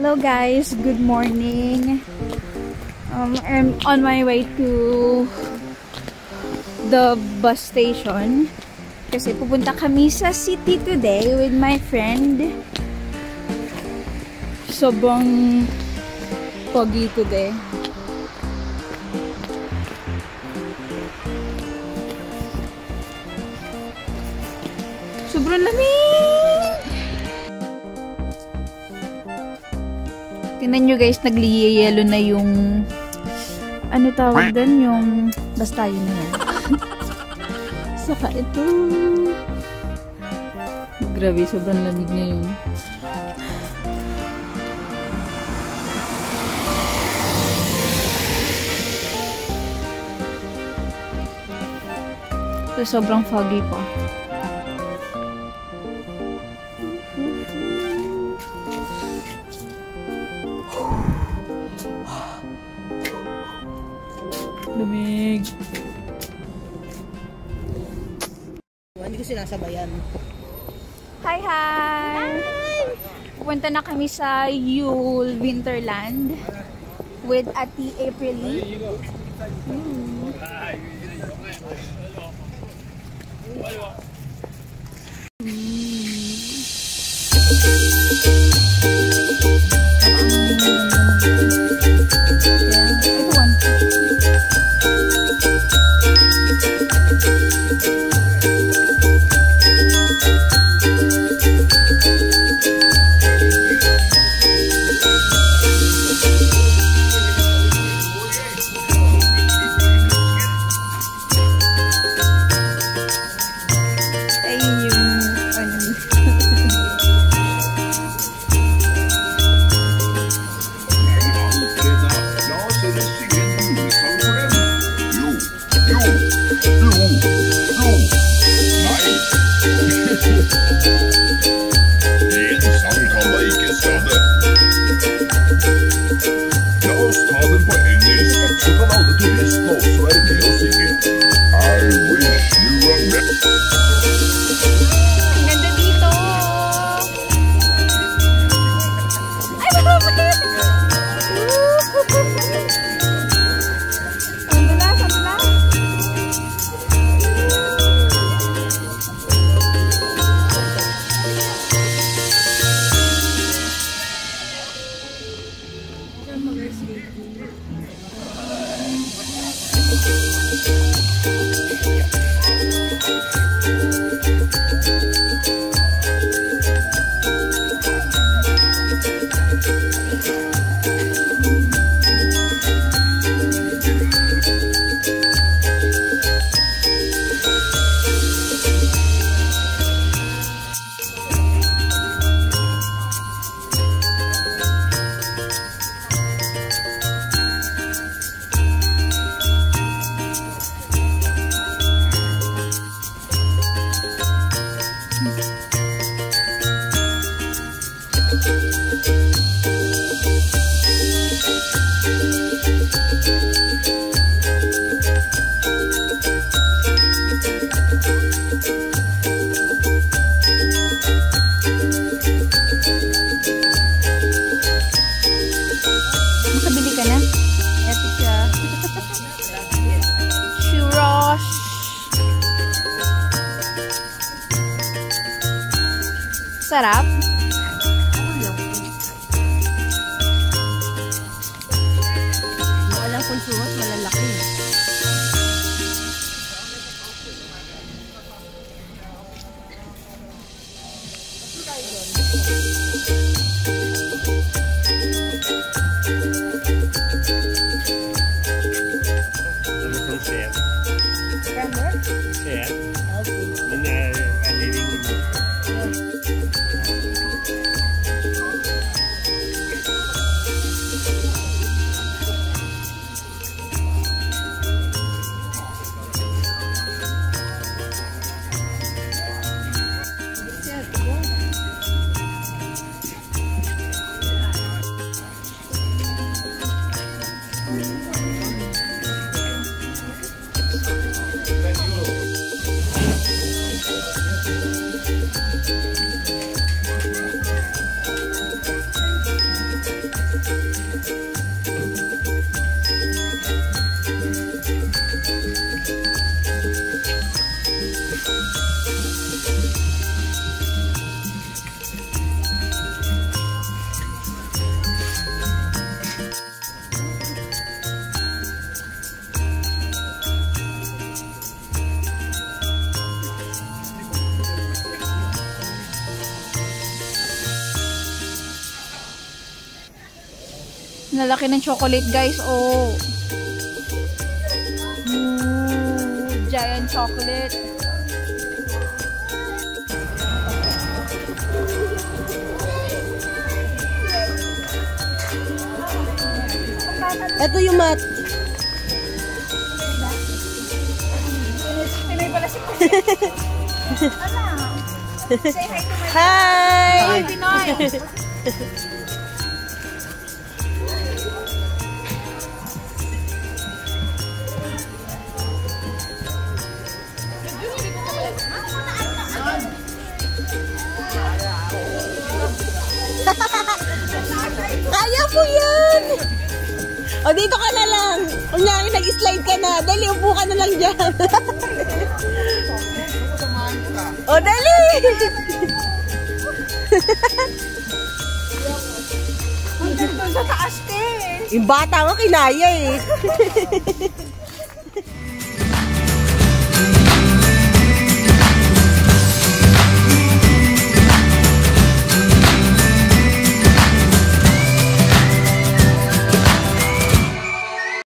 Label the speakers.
Speaker 1: guys! Good morning! Um, I'm on my way to the bus station kasi pupunta kami sa city today with my friend. Sobrang pogi today. Sobrang lamig! Tingnan nyo guys, nagliyelo na yung ano tawag doon? Yung basta yun na yan. Saka ito. Grabe, sobrang lamig ngayon. So, sobrang foggy pa.
Speaker 2: Ko sinasabayan.
Speaker 1: Hi, hi! Pupunta na kami sa Yule Winterland with Ati Aprili. Hmm. Ito Sarap.
Speaker 3: Yeah.
Speaker 1: Lalaki ng chocolate, guys. Oh. Ooh, giant chocolate.
Speaker 2: Ito yung mat.
Speaker 1: Pinoy pala si Ano? Say hi to my
Speaker 2: Hi!
Speaker 1: Hi, Pinoy!
Speaker 2: Kaya mo yan! O, dito ka na lang. Kunyari, nag-slide ka na. Dali, upo ka na lang dyan. o, dali!
Speaker 1: Hanggang doon sa taas, te.
Speaker 2: Yung bata nga kinaya eh.